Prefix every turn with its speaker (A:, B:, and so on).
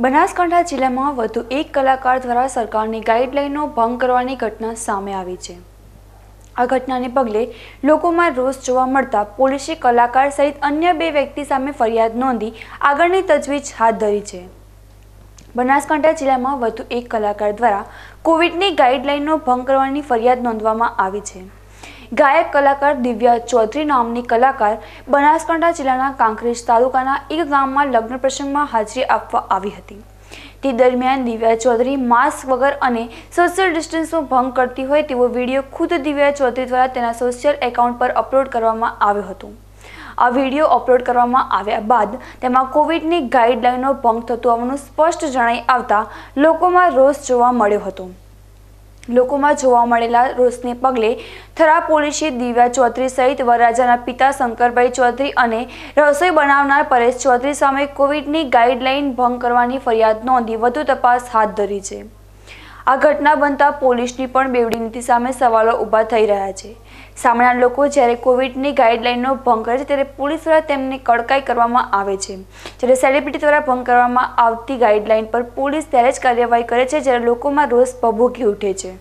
A: બનાસકાંઠા જિલ્લામાં વધુ એક કલાકાર દ્વારા સરકારની ગાઈડલાઈનનો ભંગ કરવાની ઘટના સામે આવી છે. આ ઘટનાને પગલે લોકોમાં રોષ જોવા મળતા પોલીસે કલાકાર સહિત અન્ય બે વ્યક્તિ સામે ફરિયાદ નોંધી આગળની તજવીજ હાથ ધરી છે. બનાસકાંઠા જિલ્લામાં વધુ એક કલાકાર દ્વારા કોવિડની ગાઈડલાઈનનો ભંગ કરવાની ફરિયાદ નોંધવામાં આવી છે. ગાયક કલાકાર દિવ્યા ચૌધરી નામની કલાકાર બનાસકાંઠા જિલ્લાના કાંકરેજ તાલુકાના એક ગામમાં લગ્ન પ્રસંગમાં હાજરી આપવા આવી હતી. તે દરમિયાન દિવ્યા ચૌધરી માસ્ક વગર અને સોશિયલ ડિસ્ટન્સનો ભંગ કરતી હોય તેવો વીડિયો ખુદ દિવ્યા ચૌધરી દ્વારા તેના સોશિયલ એકાઉન્ટ પર અપલોડ કરવામાં આવ્યો હતો. આ વીડિયો અપલોડ કરવામાં આવ્યા બાદ તેમાં કોવિડની ગાઈડલાઈનનો ભંગ થતો હોવાનું સ્પષ્ટ જણાઈ આવતા લોકોમાં રોષ જોવા મળ્યો હતો. લોકોમાં જોવા મળેલા રોષને પગલે થરા પોલીસે દિવ્યા ચૌધરી સહિત વરરાજાના પિતા શંકરભાઈ ચૌધરી અને રસોઈ બનાવનાર પરેશ ચૌધરી સામે કોવિડની ગાઈડલાઈન ભંગ કરવાની ફરિયાદ નોંધી વધુ તપાસ હાથ ધરી છે. આ ઘટના બનતા પોલીસની પણ બેવડી નીતિ સામે સવાલો ઊભા થઈ રહ્યા છે. સામાન્ય લોકો જ્યારે કોવિડની ગાઈડલાઈનનો ભંગ કરે છે, ત્યારે પોલીસ દ્વારા તેમને કડકાઈ કરવામાં આવે છે. જ્યારે સેલિબ્રિટી દ્વારા ભંગ કરવામાં આવતી ગાઈડલાઈન પર પોલીસ ત્યારે જ કાર્યવાહી કરે છે, જ્યારે લોકોમાં રોષ ભભૂકી ઉઠે છે.